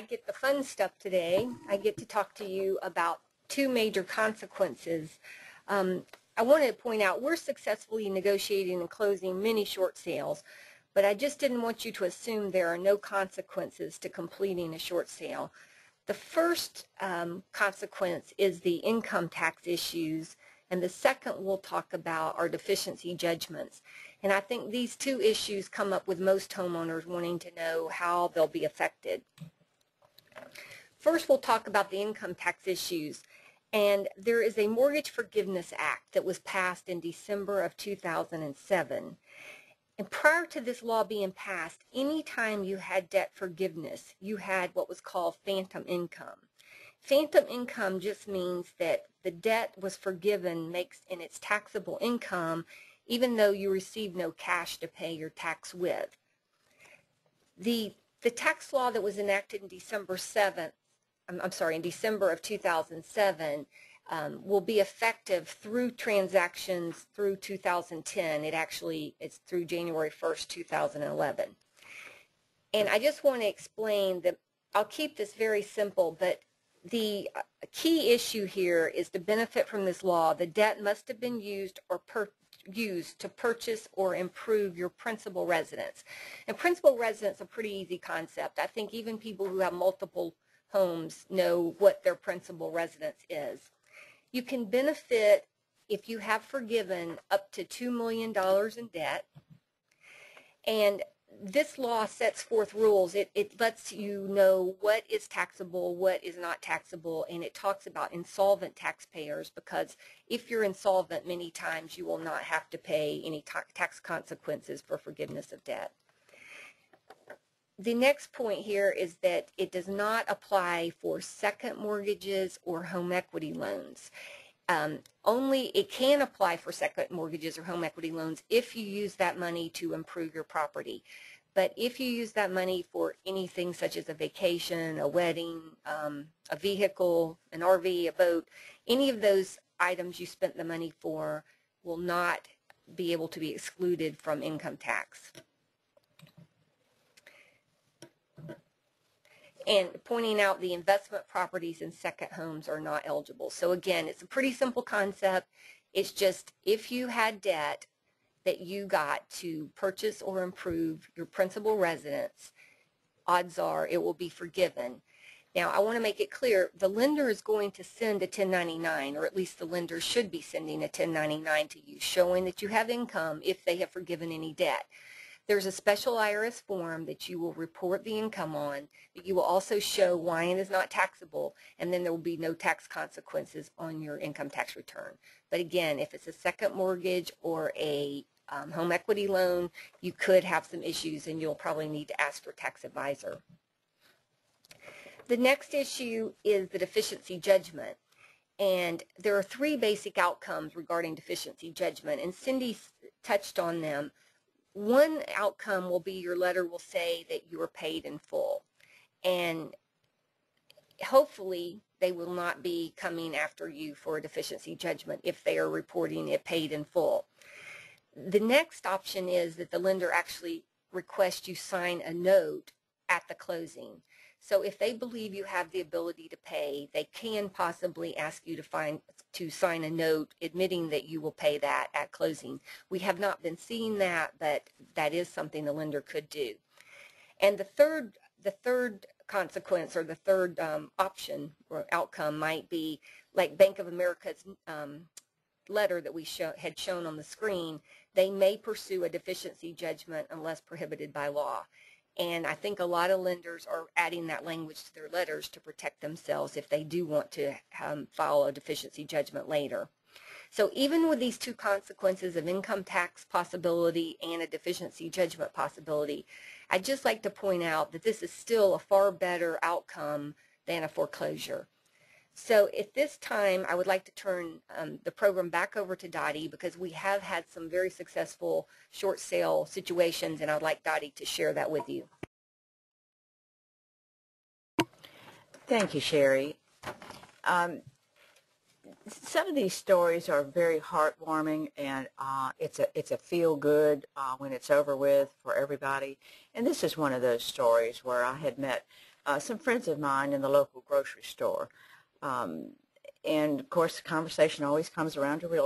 I get the fun stuff today. I get to talk to you about two major consequences. Um, I want to point out we're successfully negotiating and closing many short sales, but I just didn't want you to assume there are no consequences to completing a short sale. The first um, consequence is the income tax issues, and the second we'll talk about are deficiency judgments. And I think these two issues come up with most homeowners wanting to know how they'll be affected. First, we'll talk about the income tax issues. And there is a Mortgage Forgiveness Act that was passed in December of 2007. And prior to this law being passed, anytime you had debt forgiveness, you had what was called phantom income. Phantom income just means that the debt was forgiven makes in its taxable income even though you received no cash to pay your tax with. The, the tax law that was enacted in December 7th, I'm, I'm sorry, in December of 2007 um, will be effective through transactions through 2010. It actually, it's through January 1st, 2011. And I just want to explain that I'll keep this very simple, but the uh, key issue here is to benefit from this law. The debt must have been used or used to purchase or improve your principal residence. And principal residence is a pretty easy concept. I think even people who have multiple homes know what their principal residence is. You can benefit if you have forgiven up to $2 million in debt. And this law sets forth rules. It, it lets you know what is taxable, what is not taxable, and it talks about insolvent taxpayers because if you're insolvent, many times you will not have to pay any tax consequences for forgiveness of debt. The next point here is that it does not apply for second mortgages or home equity loans. Um, only it can apply for second mortgages or home equity loans if you use that money to improve your property. But if you use that money for anything such as a vacation, a wedding, um, a vehicle, an RV, a boat, any of those items you spent the money for will not be able to be excluded from income tax. And pointing out the investment properties and second homes are not eligible. So again, it's a pretty simple concept. It's just if you had debt that you got to purchase or improve your principal residence, odds are it will be forgiven. Now, I want to make it clear, the lender is going to send a 1099, or at least the lender should be sending a 1099 to you, showing that you have income if they have forgiven any debt. There's a special IRS form that you will report the income on, that you will also show why it is not taxable, and then there will be no tax consequences on your income tax return. But again, if it's a second mortgage or a um, home equity loan, you could have some issues and you'll probably need to ask your tax advisor. The next issue is the deficiency judgment. And there are three basic outcomes regarding deficiency judgment, and Cindy touched on them. One outcome will be your letter will say that you are paid in full. And hopefully they will not be coming after you for a deficiency judgment if they are reporting it paid in full. The next option is that the lender actually requests you sign a note at the closing. So if they believe you have the ability to pay, they can possibly ask you to find to sign a note admitting that you will pay that at closing. We have not been seeing that, but that is something the lender could do. And the third the third consequence or the third um, option or outcome might be like Bank of America's um, letter that we show, had shown on the screen, they may pursue a deficiency judgment unless prohibited by law. And I think a lot of lenders are adding that language to their letters to protect themselves if they do want to um, file a deficiency judgment later. So even with these two consequences of income tax possibility and a deficiency judgment possibility, I'd just like to point out that this is still a far better outcome than a foreclosure. So at this time, I would like to turn um, the program back over to Dottie because we have had some very successful short sale situations, and I'd like Dottie to share that with you. Thank you, Sherry. Um, some of these stories are very heartwarming, and uh, it's a it's a feel good uh, when it's over with for everybody. And this is one of those stories where I had met uh, some friends of mine in the local grocery store. Um, and of course, the conversation always comes around to real